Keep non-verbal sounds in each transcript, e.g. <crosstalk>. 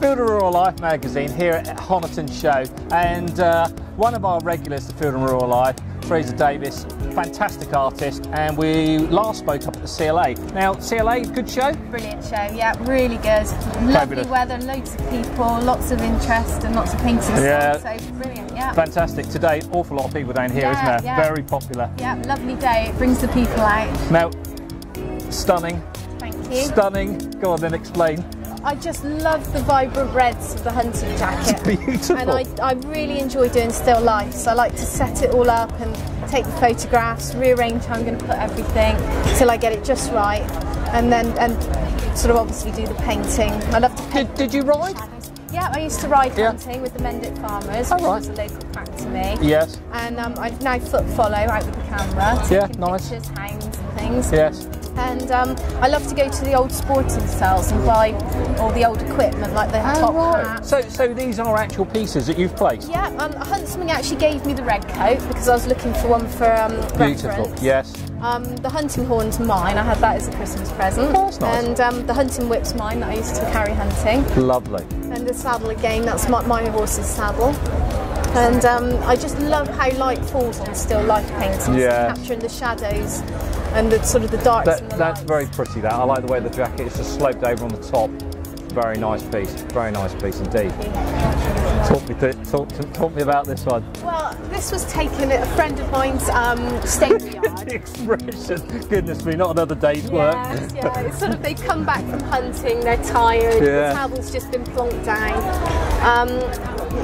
Field and Rural Life magazine here at Honiton Show, and uh, one of our regulars to Field and Rural Life, Teresa Davis, fantastic artist, and we last spoke up at the CLA. Now, CLA, good show? Brilliant show, yeah, really good. Lovely Fabulous. weather, loads of people, lots of interest, and lots of paintings. Yeah. sold, So brilliant, yeah. Fantastic. Today, awful lot of people down here, Yeah, not there? yeah. Very popular. Yeah, lovely day. It brings the people out. Now, stunning, Thank you. stunning. Go on then, explain. I just love the vibrant reds of the hunting jacket. Beautiful. And I, I really enjoy doing still lifes. I like to set it all up and take the photographs, rearrange how I'm going to put everything till I get it just right, and then and sort of obviously do the painting. I love to paint. Did, did you ride? Yeah, I used to ride Yeah. hunting with the Mendip Farmers, Oh, which right. was a local pack to me. Yes. And um, I now foot follow out with the camera, Yeah, nice. pictures, hounds and things. Yes. And um, I love to go to the old sporting sales and buy all the old equipment, like the top hats. So, so these are actual pieces that you've placed. Yeah, um, Huntsman actually gave me the red coat because I was looking for one for um, Beautiful. reference. Yes. Um, the hunting horn's mine. I had that as a Christmas present. Oh, that's nice. And um, the hunting whip's mine that I used to carry hunting. Lovely. And the saddle again, that's my, my horse's saddle. And um, I just love how light falls on still life paintings, Yeah. capturing the shadows and the sort of the darks That, the that's lights. very pretty. That I like the way the jacket is just sloped over on the top. Very nice piece. Very nice piece indeed. Talk me, th- talk, to, talk me about this one. Well, this was taken at a friend of mine's um, stable <laughs> yard. Expression. Goodness me, not another day's work. Yes, yeah. It's sort of they've come back from hunting, they're tired, Yeah. the saddle's just been plonked down. Um,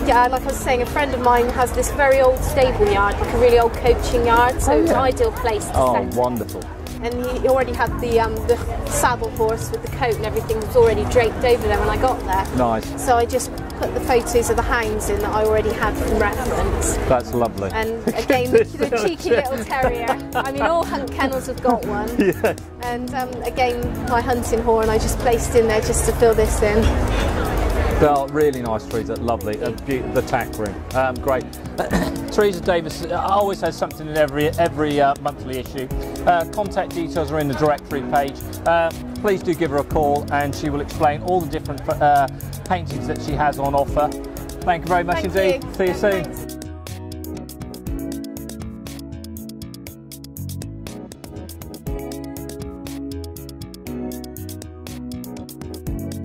yeah, like I was saying, a friend of mine has this very old stable yard, like a really old coaching yard, so Oh, it's an ideal place to Oh, it. And he already had the um, the saddle horse with the coat and everything was already draped over there when I got there. Nice. So I just put the photos of the hounds in that I already had from reference. That's lovely. And <laughs> again, the, the cheeky little terrier. I mean, all hunt kennels have got one. <laughs> Yes. And um, again, my hunting horn I just placed in there just to fill this in. Well, really nice, Teresa. Lovely. Uh, the tack ring. Um, great. <coughs> Teresa Davis uh, always has something in every every uh, monthly issue. Uh, contact details are in the directory page. Uh, please do give her a call, and she will explain all the different uh, paintings that she has on offer. Thank you very much Thank indeed. you. See you soon. thanks.